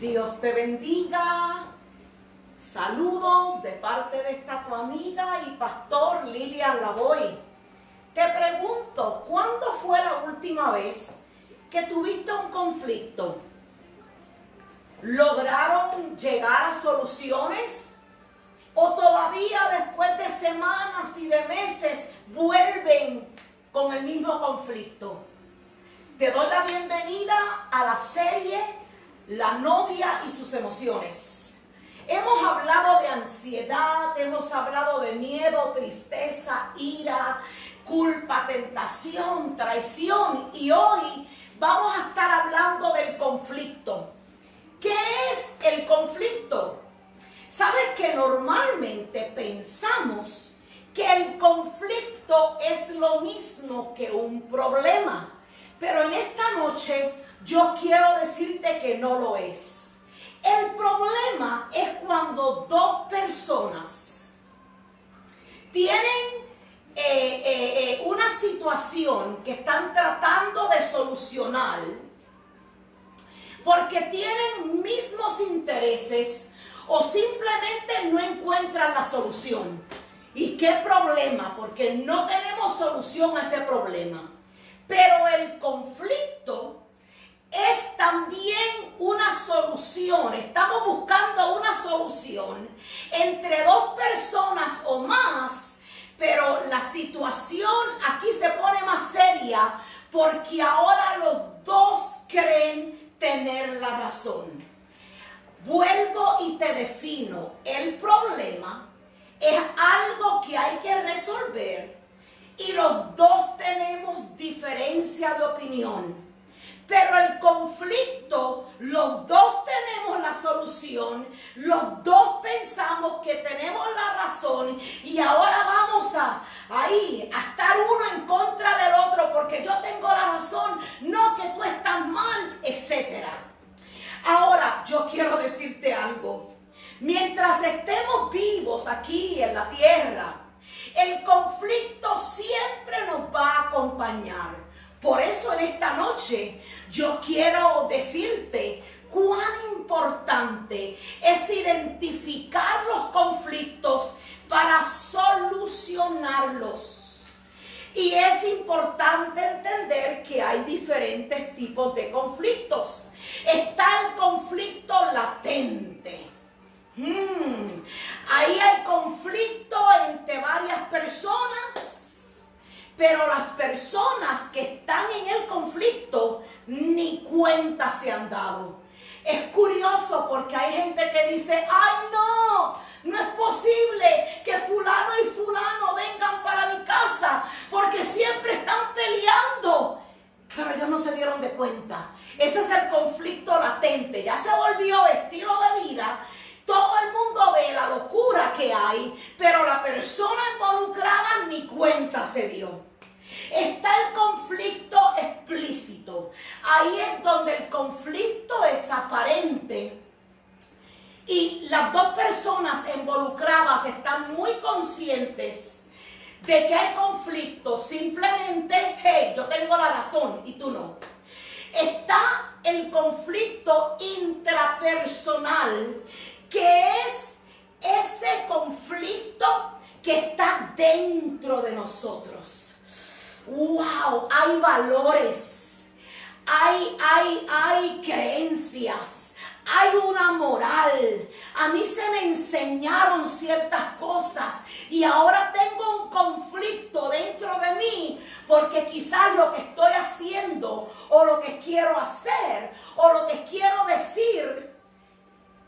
Dios te bendiga. Saludos de parte de esta tu amiga y pastor Lilian Lavoy. Te pregunto, ¿cuándo fue la última vez que tuviste un conflicto? ¿Lograron llegar a soluciones? ¿O todavía después de semanas y de meses vuelven con el mismo conflicto? Te doy la bienvenida a la serie La novia y sus emociones. Hemos hablado de ansiedad, hemos hablado de miedo, tristeza, ira, culpa, tentación, traición y hoy vamos a estar hablando del conflicto. ¿Qué es el conflicto? Sabes que normalmente pensamos que el conflicto es lo mismo que un problema. Pero en esta noche yo quiero decirte que no lo es. El problema es cuando dos personas tienen eh, eh, eh, una situación que están tratando de solucionar porque tienen mismos intereses o simplemente no encuentran la solución. ¿Y qué problema? Porque no tenemos solución a ese problema. Pero el conflicto es también una solución. Estamos buscando una solución entre dos personas o más, pero la situación aquí se pone más seria porque ahora los dos creen tener la razón. Vuelvo y te defino, el problema es algo que hay que resolver y los dos tenemos diferencia de opinión. Pero el conflicto, los dos tenemos la solución, los dos pensamos que tenemos la razón y ahora vamos a ahí a estar uno en contra del otro porque yo tengo la razón, no que tú estás mal, etcétera. Ahora, yo quiero decirte algo. Mientras estemos vivos aquí en la tierra, el conflicto siempre nos va a acompañar. Por eso en esta noche yo quiero decirte cuán importante es identificar los conflictos para solucionarlos. Y es importante entender que hay diferentes tipos de conflictos. Está el conflicto latente. Hmm. Ahí hay conflicto entre varias personas, pero las personas que están en el conflicto ni cuenta se han dado. Es curioso porque hay gente que dice, ay no, no es posible que fulano y fulano vengan para mi casa porque siempre están peleando. Pero ellos no se dieron de cuenta. Ese es el conflicto latente. Ya se volvió estilo de vida todo el mundo ve la locura que hay, pero la persona involucrada ni cuenta se dio. Está el conflicto explícito. Ahí es donde el conflicto es aparente. Y las dos personas involucradas están muy conscientes de que hay conflicto. Simplemente, hey, yo tengo la razón y tú no. Está el conflicto intrapersonal que es ese conflicto que está dentro de nosotros. ¡Wow! Hay valores, hay, hay, hay creencias, hay una moral. A mí se me enseñaron ciertas cosas y ahora tengo un conflicto dentro de mí porque quizás lo que estoy haciendo o lo que quiero hacer o lo que quiero decir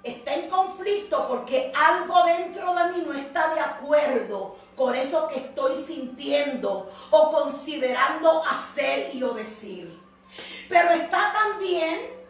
está en conflicto porque algo dentro de mí no está de acuerdo con eso que estoy sintiendo o considerando hacer y obedecer. Pero está también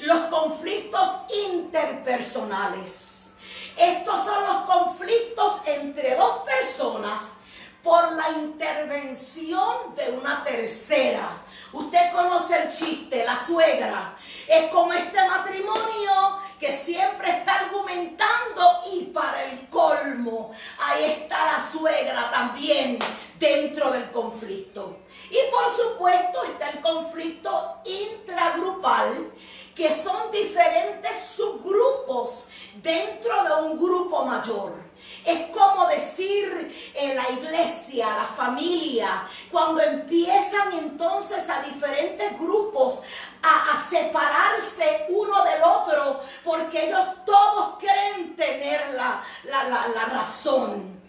los conflictos interpersonales. Estos son los conflictos entre dos personas por la intervención de una tercera. Usted conoce el chiste, la suegra. Es como este matrimonio que siempre está argumentando y para el colmo, ahí está la suegra también dentro del conflicto. Y por supuesto está el conflicto intragrupal, que son diferentes subgrupos dentro de un grupo mayor. Es como decir en la iglesia, la familia, cuando empiezan entonces a diferentes grupos a, separarse uno del otro, porque ellos todos creen tener la, la razón.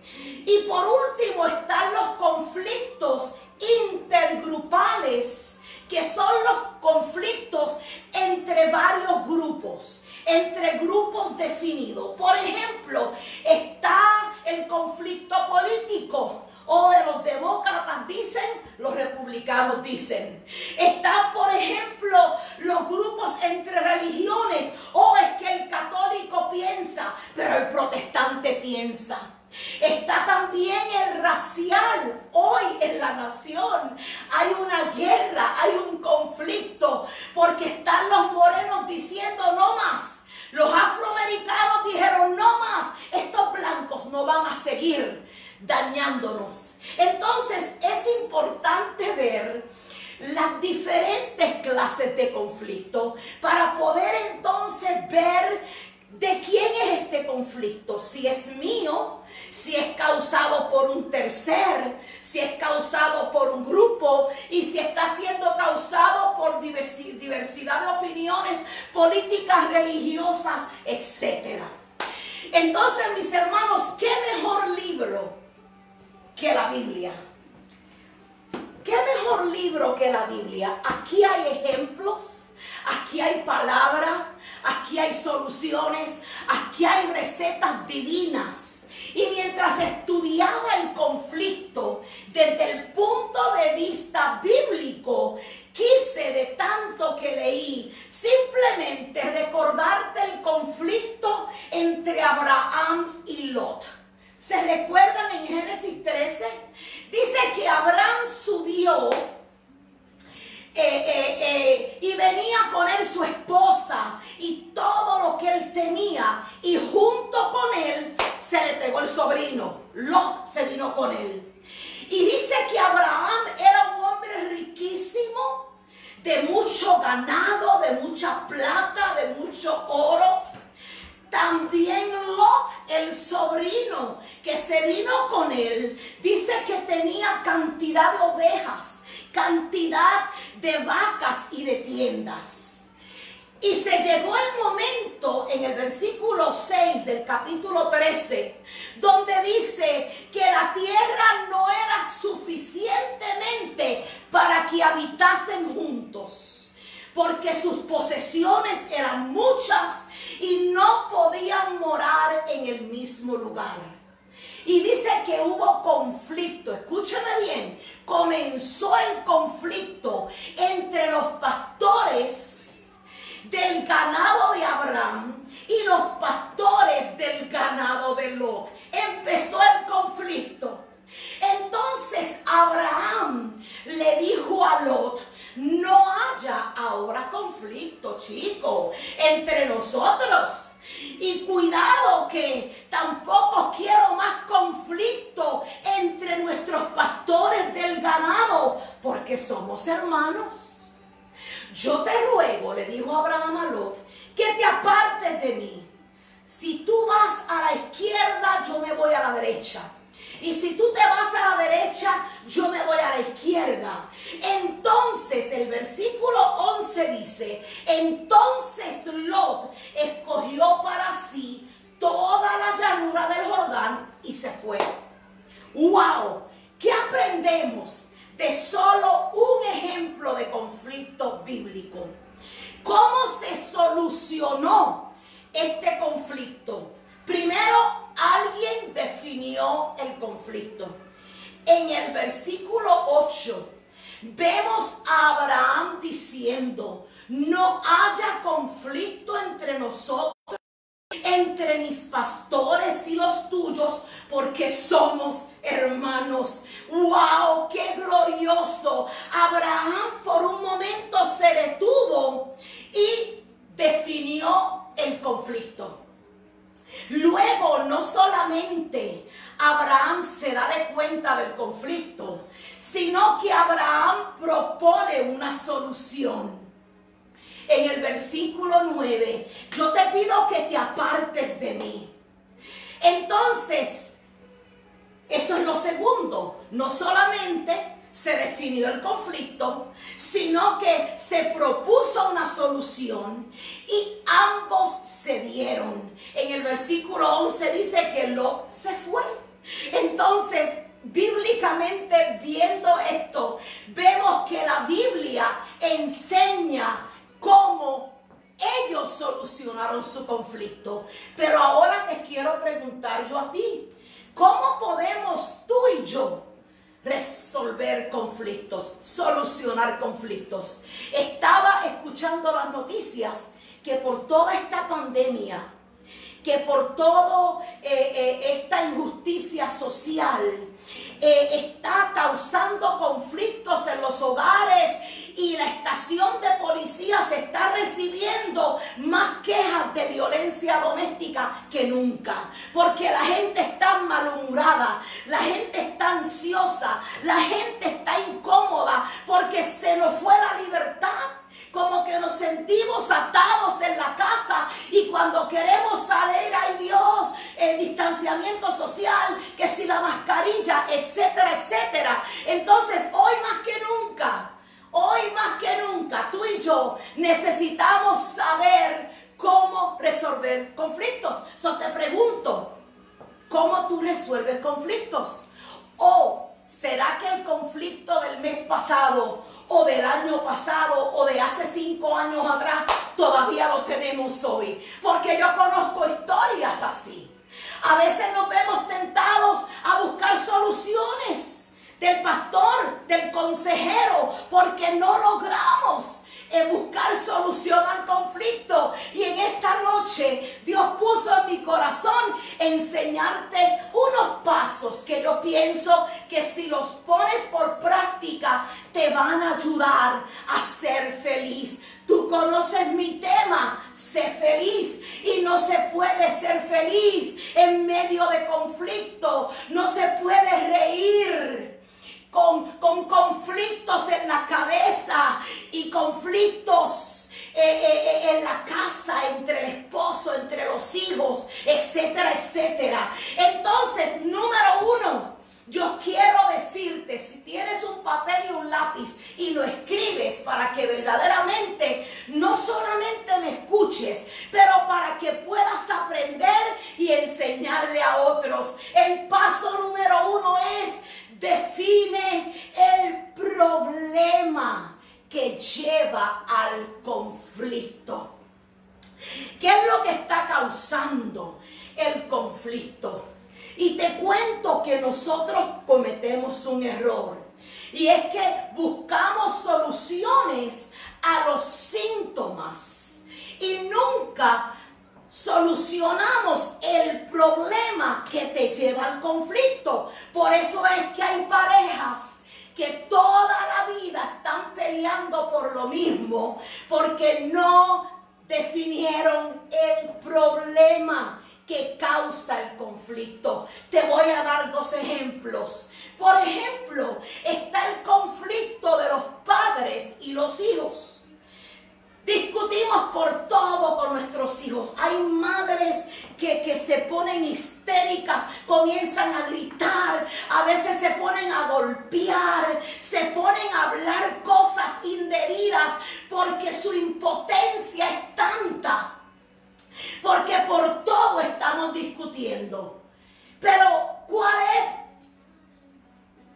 Y por último están los conflictos intergrupales, que son los conflictos entre varios grupos entre grupos definidos. Por ejemplo, está el conflicto político. O de los demócratas dicen, los republicanos dicen. Están, por ejemplo, los grupos entre religiones. O es que el católico piensa, pero el protestante piensa. Está también el racial. Hoy en la nación hay una guerra, hay un conflicto, porque están los morenos diciendo no más. Los afroamericanos dijeron, no más, estos blancos no van a seguir dañándonos. Entonces es importante ver las diferentes clases de conflicto para poder entonces ver de quién es este conflicto, si es mío, si es causado por un tercer, si es causado por un grupo y si está siendo causado por diversidad de opiniones políticas, religiosas, etc. Entonces, mis hermanos, ¿qué mejor libro que la Biblia? ¿Qué mejor libro que la Biblia? Aquí hay ejemplos, aquí hay palabras, aquí hay soluciones, aquí hay recetas divinas y mientras estudiaba el conflicto desde el punto de vista bíblico, quise de tanto que leí simplemente recordarte el conflicto entre Abraham y Lot. ¿Se recuerdan en Génesis 13? Dice que Abraham subió eh, eh, eh, y venía con él su esposa y todo lo que él tenía y junto con él se le pegó el sobrino. Lot se vino con él. Y dice que Abraham era un hombre riquísimo, de mucho ganado, de mucha plata, de mucho oro. También Lot, el sobrino que se vino con él, dice que tenía cantidad de ovejas, cantidad de vacas y de tiendas. Y se llegó el momento en el versículo 6 del capítulo 13, donde dice que la tierra no era suficientemente para que habitasen juntos, porque sus posesiones eran muchas y no podían morar en el mismo lugar. Y dice que hubo conflicto, escúchame bien, comenzó el conflicto entre los pastores del ganado de Abraham y los pastores del ganado de Lot. Empezó el conflicto. Entonces Abraham le dijo a Lot, no haya ahora conflicto, chico, entre nosotros. Y cuidado que tampoco quiero más conflicto entre nuestros pastores del ganado, porque somos hermanos. Yo te ruego, le dijo Abraham a Lot, que te apartes de mí. Si tú vas a la izquierda, yo me voy a la derecha. Y si tú te vas a la derecha, yo me voy a la izquierda. Entonces el versículo 11 dice, entonces Lot escogió para sí toda la llanura del Jordán y se fue. ¡Wow! ¿Qué aprendemos? de solo un ejemplo de conflicto bíblico. ¿Cómo se solucionó este conflicto? Primero, alguien definió el conflicto. En el versículo 8 vemos a Abraham diciendo, no haya conflicto entre nosotros entre mis pastores y los tuyos, porque somos hermanos. ¡Wow! ¡Qué glorioso! Abraham por un momento se detuvo y definió el conflicto. Luego, no solamente Abraham se da de cuenta del conflicto, sino que Abraham propone una solución. en el versículo 9, yo te pido que te apartes de mí. Entonces, eso es lo segundo. No solamente se definió el conflicto, sino que se propuso una solución y ambos se dieron. En el versículo 11 dice que lo se fue. Entonces, bíblicamente viendo esto, vemos que la Biblia enseña cómo ellos solucionaron su conflicto. Pero ahora te quiero preguntar yo a ti, ¿cómo podemos tú y yo resolver conflictos, solucionar conflictos? Estaba escuchando las noticias que por toda esta pandemia, que por toda eh, eh, esta injusticia social, eh, está causando conflictos en los hogares y la estación de policía se está recibiendo más quejas de violencia doméstica que nunca. Porque la gente está malhumorada, la gente está ansiosa, la gente está incómoda porque se nos fue la libertad como que nos sentimos atados en la casa y cuando queremos salir, ay Dios, el distanciamiento social, que si la mascarilla, etcétera, etcétera. Entonces, hoy más que nunca, hoy más que nunca, tú y yo necesitamos saber cómo resolver conflictos. So te pregunto, ¿cómo tú resuelves conflictos? O ¿Será que el conflicto del mes pasado o del año pasado o de hace cinco años atrás todavía lo tenemos hoy? Porque yo conozco historias así. A veces nos vemos tentados a buscar soluciones del pastor, del consejero, porque no logramos en buscar solución al conflicto. Y en esta noche en mi corazón enseñarte unos pasos que yo pienso que si los pones por práctica te van a ayudar a ser feliz. Tú conoces mi tema, sé feliz. Y no se puede ser feliz en medio de conflicto. No se puede reír con, conflictos en la cabeza y conflictos eh, eh, eh, en la casa, entre el esposo, entre los hijos, etcétera, etcétera. Entonces, número uno, yo quiero decirte, si tienes un papel y un lápiz y lo escribes para que verdaderamente no solamente me escuches, pero para que puedas aprender y enseñarle a otros. El paso número uno es define el problema que lleva al conflicto. ¿Qué es lo que está causando el conflicto? Y te cuento que nosotros cometemos un error. Y es que buscamos soluciones a los síntomas. Y nunca solucionamos el problema que te lleva al conflicto. Por eso es que hay parejas que toda la vida están peleando por lo mismo, porque no definieron el problema que causa el conflicto. Te voy a dar dos ejemplos. Por ejemplo, está el conflicto de los padres y los hijos. Discutimos por todo con nuestros hijos. Hay madres que, que, se ponen histéricas, comienzan a gritar, a veces se ponen a golpear, se ponen a hablar cosas indebidas porque su impotencia es tanta. Porque por todo estamos discutiendo. Pero ¿cuál es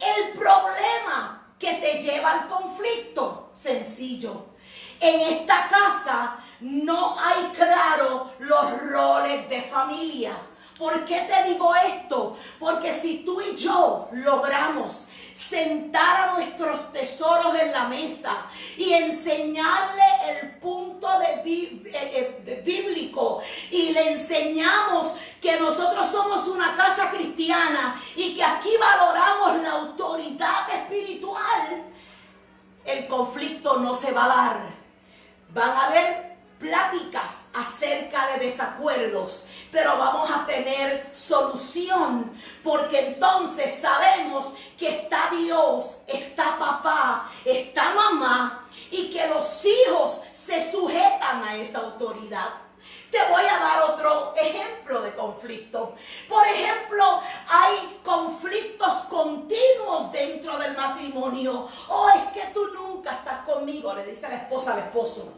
el problema que te lleva al conflicto? Sencillo en esta casa no hay claro los roles de familia. ¿Por qué te digo esto? Porque si tú y yo logramos sentar a nuestros tesoros en la mesa y enseñarle el punto de, eh, eh, bíblico y le enseñamos que nosotros somos una casa cristiana y que aquí valoramos la autoridad espiritual, el conflicto no se va a dar Van a haber pláticas acerca de desacuerdos, pero vamos a tener solución, porque entonces sabemos que está Dios, está papá, está mamá, y que los hijos se sujetan a esa autoridad. Te voy a dar otro ejemplo de conflicto. Por ejemplo, hay conflictos dentro del matrimonio. Oh, es que tú nunca estás conmigo, le dice la esposa al esposo.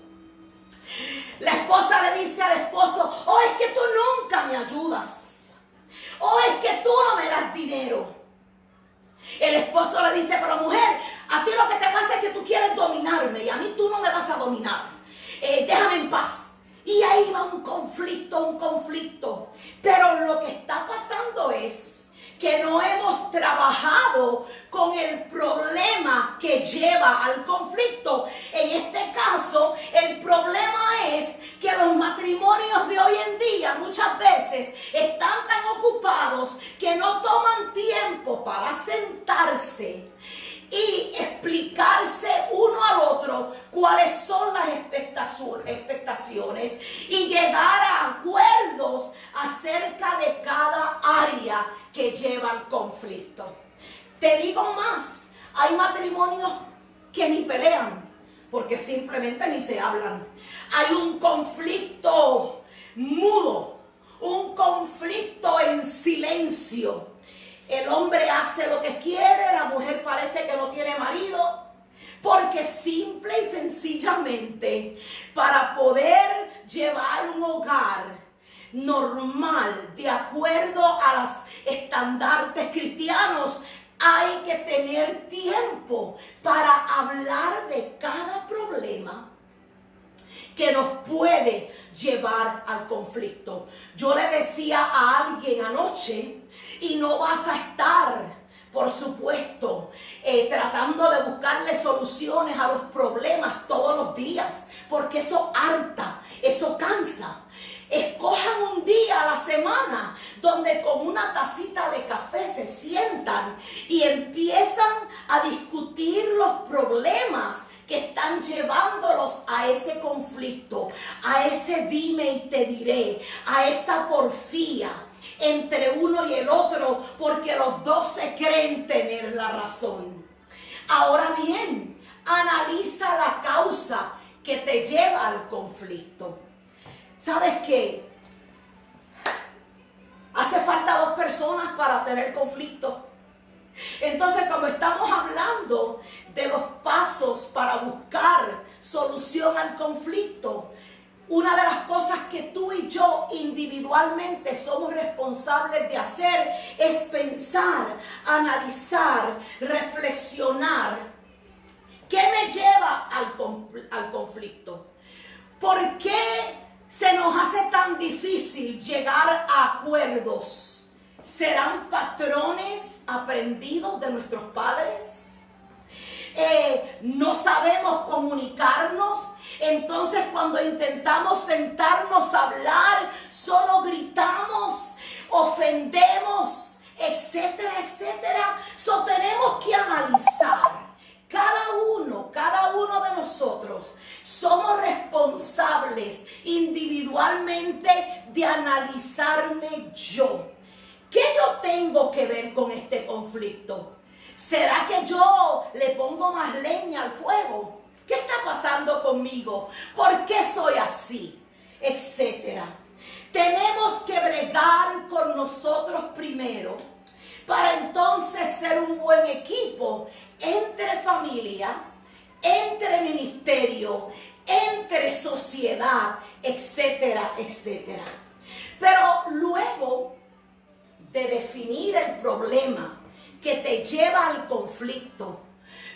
La esposa le dice al esposo, oh, es que tú nunca me ayudas. Oh, es que tú no me das dinero. El esposo le dice, pero mujer, a ti lo que te pasa es que tú quieres dominarme y a mí tú no me vas a dominar. Eh, déjame en paz. Y ahí va un conflicto, un conflicto. Pero lo que está pasando es que no hemos trabajado con el problema que lleva al conflicto. En este caso, el problema es que los matrimonios de hoy en día muchas veces están tan ocupados que no toman tiempo para sentarse y explicarse uno al otro cuáles son las expectaciones y llegar a acuerdos acerca de cada lleva al conflicto. Te digo más, hay matrimonios que ni pelean porque simplemente ni se hablan. Hay un conflicto mudo, un conflicto en silencio el hombre hace lo que quiere, la mujer parece que no tiene marido. Porque simple y sencillamente, para poder llevar un hogar normal, de acuerdo a los estandartes cristianos, hay que tener tiempo para hablar de cada problema que nos puede llevar al conflicto. Yo le decía a alguien anoche, y no vas a estar, por supuesto, eh, tratando de buscarle soluciones a los problemas todos los días, porque eso harta, eso cansa. Escojan un día a la semana donde con una tacita de café se sientan y empiezan a discutir los problemas que están llevándolos a ese conflicto, a ese dime y te diré, a esa porfía entre uno y el otro porque los dos se creen tener la razón. Ahora bien, analiza la causa que te lleva al conflicto. ¿Sabes qué? Hace falta dos personas para tener conflicto. Entonces, cuando estamos hablando de los pasos para buscar solución al conflicto, una de las cosas que tú y yo individualmente somos responsables de hacer es pensar, analizar, reflexionar. ¿Qué me lleva al, al conflicto? ¿Por qué se nos hace tan difícil llegar a acuerdos? ¿Serán patrones aprendidos de nuestros padres? Eh, no sabemos comunicarnos. Entonces cuando intentamos sentarnos a hablar, solo gritamos, ofendemos, etcétera, etcétera. So tenemos que analizar. Cada uno, cada uno de nosotros somos responsables individualmente de analizarme yo. ¿Qué yo tengo que ver con este conflicto? ¿Será que yo le pongo más leña al fuego? ¿Qué está pasando conmigo? ¿Por qué soy así? Etcétera. Tenemos que bregar con nosotros primero para entonces ser un buen equipo entre familia, entre ministerio, entre sociedad, etcétera, etcétera. Pero luego de definir el problema, que te lleva al conflicto.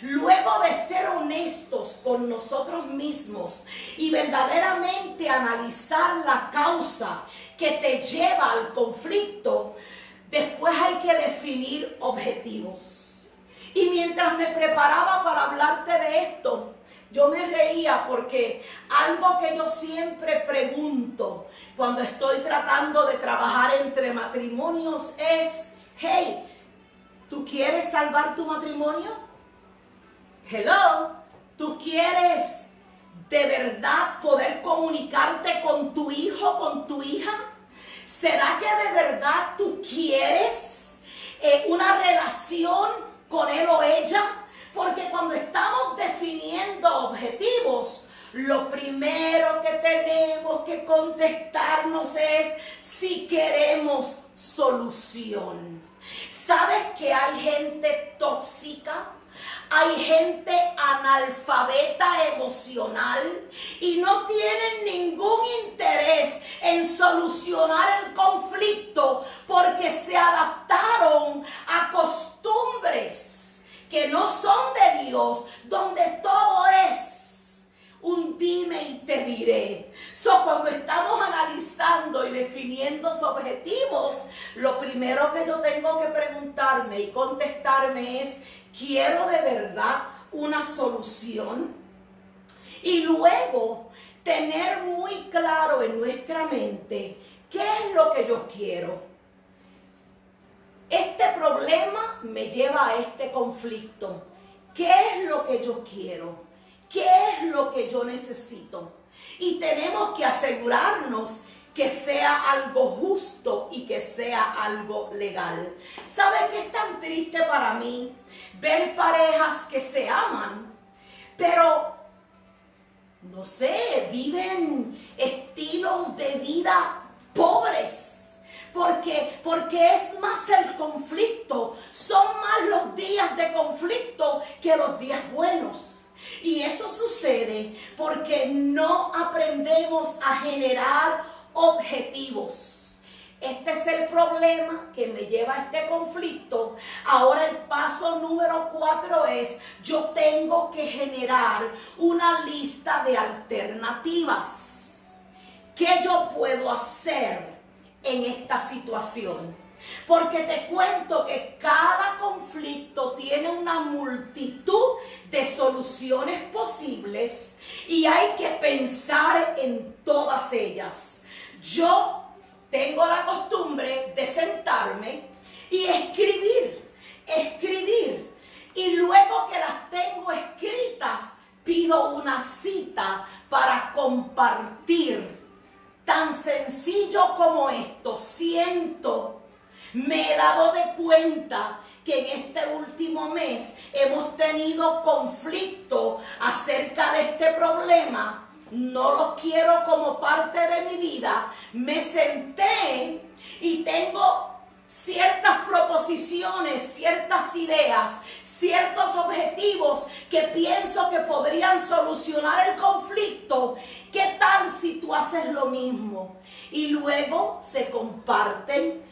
Luego de ser honestos con nosotros mismos y verdaderamente analizar la causa que te lleva al conflicto, después hay que definir objetivos. Y mientras me preparaba para hablarte de esto, yo me reía porque algo que yo siempre pregunto cuando estoy tratando de trabajar entre matrimonios es, hey, ¿Tú quieres salvar tu matrimonio? Hello, ¿tú quieres de verdad poder comunicarte con tu hijo, con tu hija? ¿Será que de verdad tú quieres eh, una relación con él o ella? Porque cuando estamos definiendo objetivos, lo primero que tenemos que contestarnos es si queremos solución. ¿Sabes que hay gente tóxica? Hay gente analfabeta emocional y no tienen ningún interés en solucionar el conflicto porque se adaptaron a costumbres que no son de Dios, donde todo es un dime y te diré. So, cuando estamos analizando y definiendo objetivos, lo primero que yo tengo que preguntarme y contestarme es, quiero de verdad una solución. Y luego tener muy claro en nuestra mente qué es lo que yo quiero. Este problema me lleva a este conflicto. ¿Qué es lo que yo quiero? ¿Qué es lo que yo necesito? Y tenemos que asegurarnos que sea algo justo y que sea algo legal. ¿Sabe qué es tan triste para mí? Ver parejas que se aman, pero, no sé, viven estilos de vida pobres. Porque, porque es más el conflicto, son más los días de conflicto que los días buenos. Y eso sucede porque no aprendemos a generar objetivos. Este es el problema que me lleva a este conflicto. Ahora el paso número cuatro es, yo tengo que generar una lista de alternativas. ¿Qué yo puedo hacer en esta situación? Porque te cuento que cada conflicto tiene una multitud de soluciones posibles y hay que pensar en todas ellas. Yo tengo la costumbre de sentarme y escribir, escribir. Y luego que las tengo escritas, pido una cita para compartir. Tan sencillo como esto, siento, me he dado de cuenta que en este último mes hemos tenido conflicto acerca de este problema no los quiero como parte de mi vida, me senté y tengo ciertas proposiciones, ciertas ideas, ciertos objetivos que pienso que podrían solucionar el conflicto, ¿qué tal si tú haces lo mismo? Y luego se comparten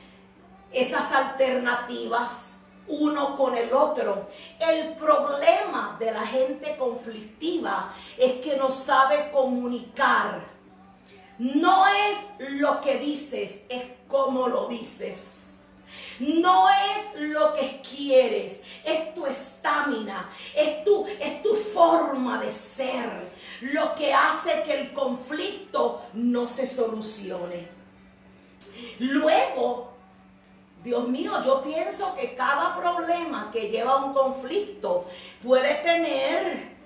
esas alternativas uno con el otro. El problema de la gente conflictiva es que no sabe comunicar. No es lo que dices, es cómo lo dices. No es lo que quieres, es tu estamina, es tu, es tu forma de ser lo que hace que el conflicto no se solucione. Luego, Dios mío, yo pienso que cada problema que lleva a un conflicto puede tener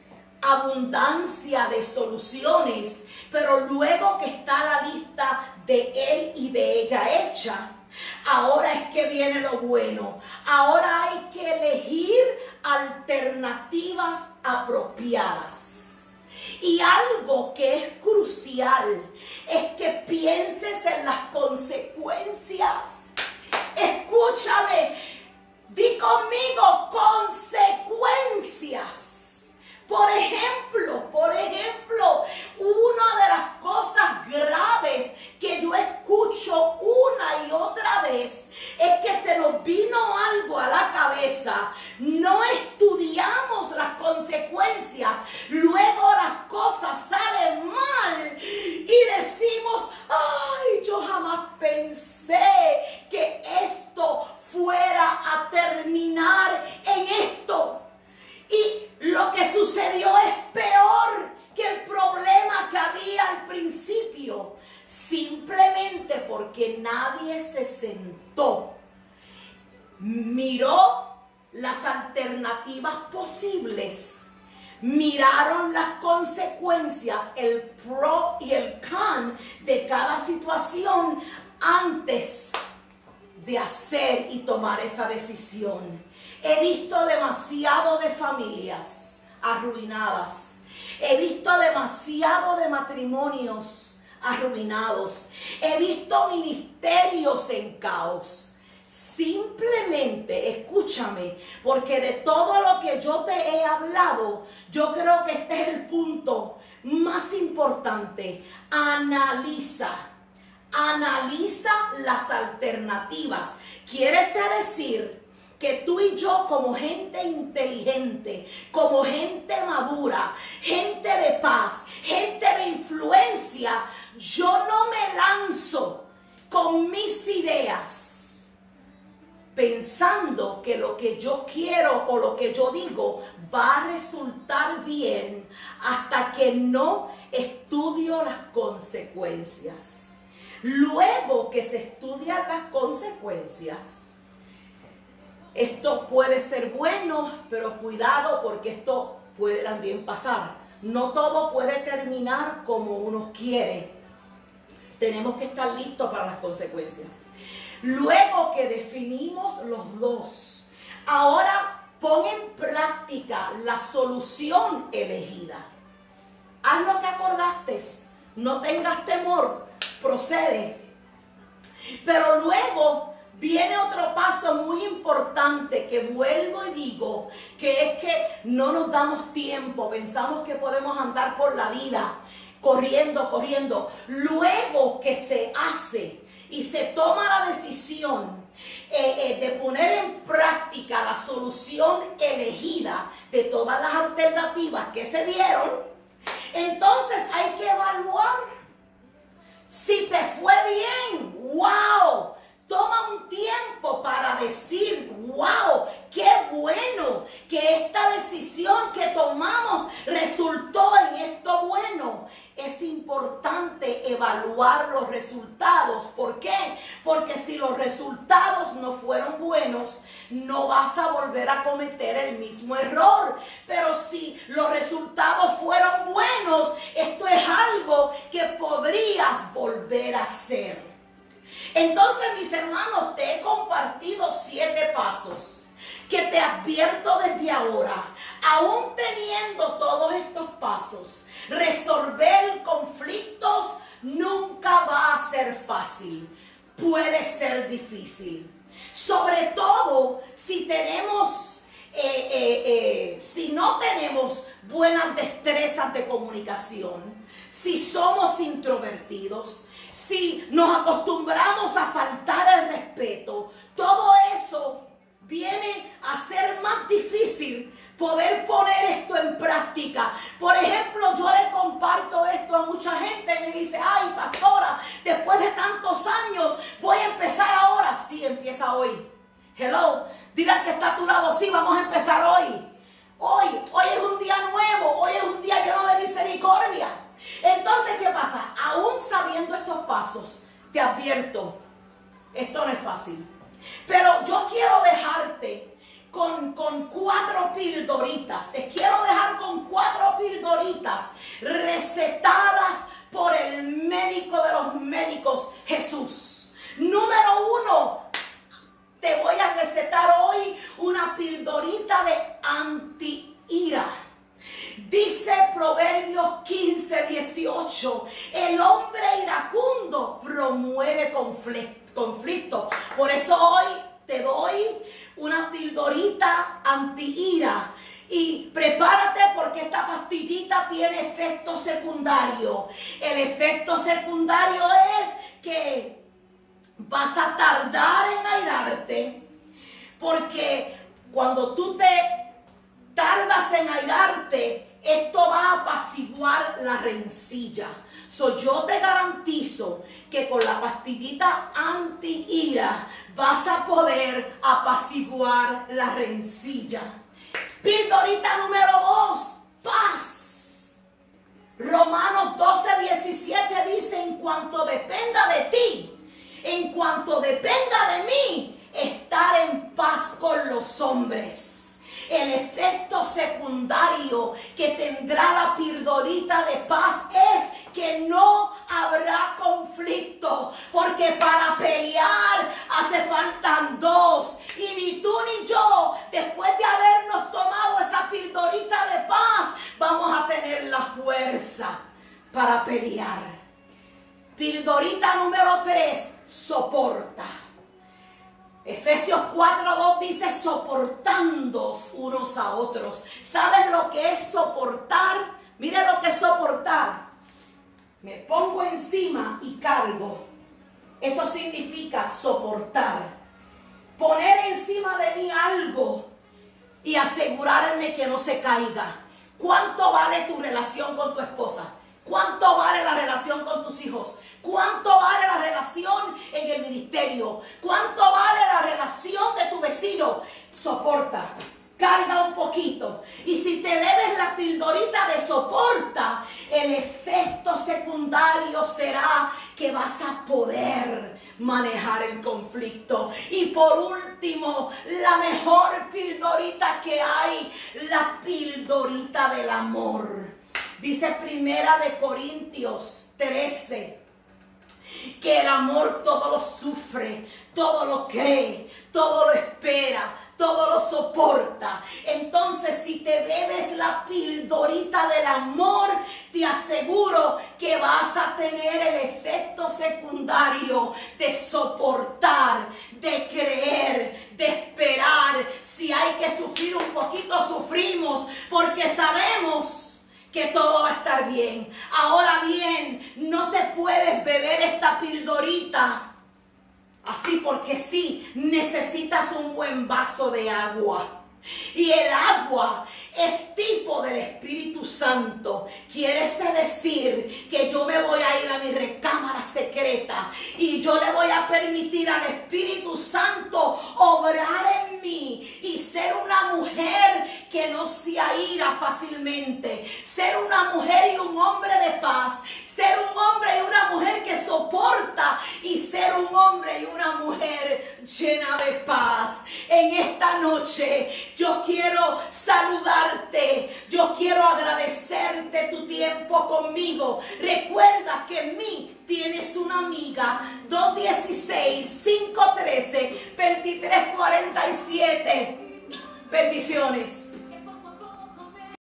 abundancia de soluciones, pero luego que está la lista de él y de ella hecha, ahora es que viene lo bueno. Ahora hay que elegir alternativas apropiadas. Y algo que es crucial es que pienses en las consecuencias Escúchame, di conmigo consecuencias. Por ejemplo, por ejemplo, una de las cosas graves que yo escucho una y otra vez es que se nos vino algo a la cabeza, no estudiamos las consecuencias, luego las cosas salen mal y decimos, miraron las consecuencias, el pro y el con de cada situación antes de hacer y tomar esa decisión. He visto demasiado de familias arruinadas. He visto demasiado de matrimonios arruinados. He visto ministerios en caos. Simplemente escúchame, porque de todo lo que yo te he hablado, yo creo que este es el punto más importante. Analiza, analiza las alternativas. Quiere decir que tú y yo como gente inteligente, como gente madura, gente de paz, gente de influencia, yo no me lanzo con mis ideas pensando que lo que yo quiero o lo que yo digo va a resultar bien hasta que no estudio las consecuencias. Luego que se estudian las consecuencias, esto puede ser bueno, pero cuidado porque esto puede también pasar. No todo puede terminar como uno quiere. Tenemos que estar listos para las consecuencias. Luego que definimos los dos, ahora pon en práctica la solución elegida. Haz lo que acordaste, no tengas temor, procede. Pero luego viene otro paso muy importante que vuelvo y digo, que es que no nos damos tiempo, pensamos que podemos andar por la vida corriendo, corriendo. Luego que se hace y se toma la decisión eh, eh, de poner en práctica la solución elegida de todas las alternativas que se dieron, entonces hay que evaluar si te fue bien. ¡Wow! Toma un tiempo para decir, wow, qué bueno que esta decisión que tomamos resultó en esto bueno es importante evaluar los resultados. ¿Por qué? Porque si los resultados no fueron buenos, no vas a volver a cometer el mismo error. Pero si los resultados fueron buenos, esto es algo que podrías volver a hacer. Entonces, mis hermanos, te he compartido siete pasos que te advierto desde ahora, aún teniendo todos estos pasos, resolver conflictos nunca va a ser fácil, puede ser difícil. Sobre todo si tenemos, eh, eh, eh, si no tenemos buenas destrezas de comunicación, si somos introvertidos, si nos acostumbramos a faltar el respeto, todo eso viene a ser más difícil poder poner esto en práctica. Por ejemplo, yo le comparto esto a mucha gente me dice, ay, pastora, después de tantos años, voy a empezar ahora. Sí, empieza hoy. Hello, dirá que está a tu lado, sí, vamos a empezar hoy. Hoy, hoy es un día nuevo, hoy es un día lleno de misericordia. Entonces, ¿qué pasa? Aún sabiendo estos pasos, te advierto, esto no es fácil. Pero yo quiero dejarte con, cuatro pildoritas. Te quiero dejar con cuatro pildoritas recetadas por el médico de los médicos, Jesús. Número uno, te voy a recetar hoy una pildorita de anti-ira. Dice Proverbios 15, 18, el hombre iracundo promueve conflicto. Por eso hoy te doy una pildorita anti-ira. Y prepárate porque esta pastillita tiene efecto secundario. El efecto secundario es que vas a tardar en airarte. Porque cuando tú te tardas en airarte, esto va a apaciguar la rencilla. So, yo te garantizo que con la pastillita anti-ira vas a poder apaciguar la rencilla. Pildorita número dos, paz. Romanos 12, 17 dice, en cuanto dependa de ti, en cuanto dependa de mí, estar en paz con los hombres el efecto secundario que tendrá la pildorita de paz es que no habrá conflicto, porque para pelear hace faltan dos. Y ni tú ni yo, después de habernos tomado esa pildorita de paz, vamos a tener la para pelear. Pildorita número 3, soporta. Efesios 4.2 dice soportando unos a otros. ¿Sabes lo que es soportar? Mire lo que es soportar. Me pongo encima y cargo. Eso significa soportar. Poner encima de mí algo y asegurarme que no se caiga. ¿Cuánto vale tu relación con tu esposa? ¿Cuánto vale la relación con tus hijos? ¿Cuánto vale la relación en el ministerio? ¿Cuánto vale la relación de tu vecino? Soporta, carga un poquito. Y si te debes la pildorita de soporta, el efecto secundario será que vas a poder manejar el conflicto. Y por último, la mejor pildorita que hay, la pildorita del amor. Dice Primera de Corintios 13 que el amor todo lo sufre, todo lo cree, todo lo espera, todo lo soporta. Entonces, si te bebes la pildorita del amor, te aseguro que vas a tener el efecto secundario de soportar, de creer, de esperar. Si hay que sufrir un poquito, sufrimos, porque sabemos que todo va a estar bien. Ahora bien, no te puedes beber esta pildorita así porque sí, necesitas un buen vaso de agua. Y el agua es tipo del Espíritu Santo. Quiere decir que yo me voy a ir a mi recámara secreta y yo le voy a permitir al Espíritu Santo obrar en mí y ser una mujer que no se ira fácilmente. Ser una mujer y un hombre de paz. Ser un hombre y una mujer que soporta y ser un hombre y una mujer llena de paz. En esta noche yo quiero saludarte, yo quiero agradecerte tu tiempo conmigo. Recuerda que en mí tienes una amiga 216 513 2347. Bendiciones.